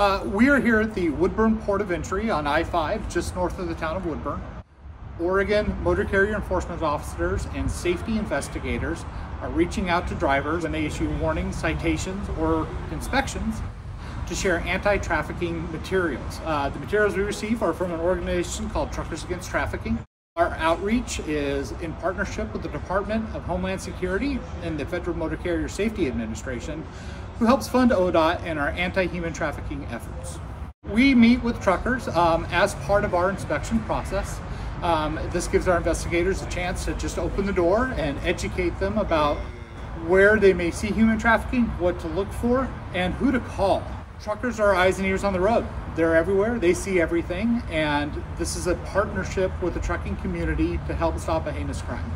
Uh, we are here at the Woodburn Port of Entry on I-5, just north of the town of Woodburn. Oregon motor carrier enforcement officers and safety investigators are reaching out to drivers when they issue warnings, citations, or inspections to share anti-trafficking materials. Uh, the materials we receive are from an organization called Truckers Against Trafficking. Our outreach is in partnership with the Department of Homeland Security and the Federal Motor Carrier Safety Administration, who helps fund ODOT and our anti-human trafficking efforts. We meet with truckers um, as part of our inspection process. Um, this gives our investigators a chance to just open the door and educate them about where they may see human trafficking, what to look for, and who to call. Truckers are eyes and ears on the road. They're everywhere, they see everything, and this is a partnership with the trucking community to help stop a heinous crime.